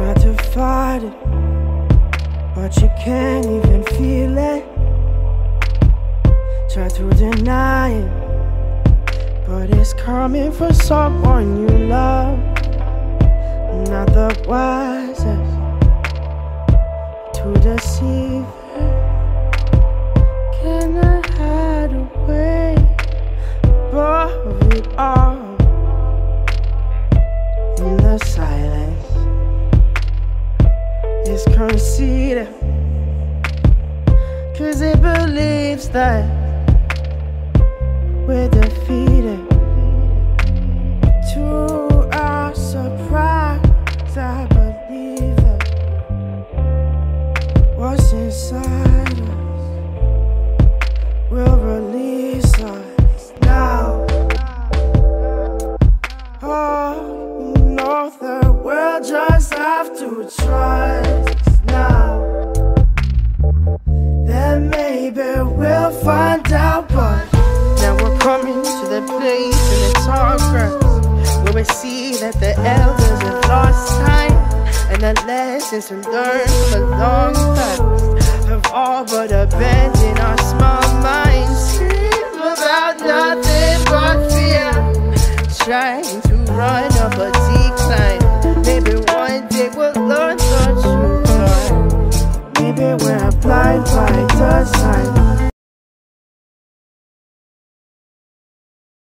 started, but you can't even feel it. Try to deny it, but it's coming from someone you love. It's conceited, cause it believes that we're defeated. To our surprise, I believe it. What's inside us will release us now. Oh, you know the world just have to trust we'll find out, but now we're coming to the place in the talkers where we see that the elders have lost time and the lessons we learned from a long time have all but abandoned our small minds. Dream about nothing but fear, trying to run up a decline. Maybe one day we'll learn the truth, crime. Maybe we're blind by the sign.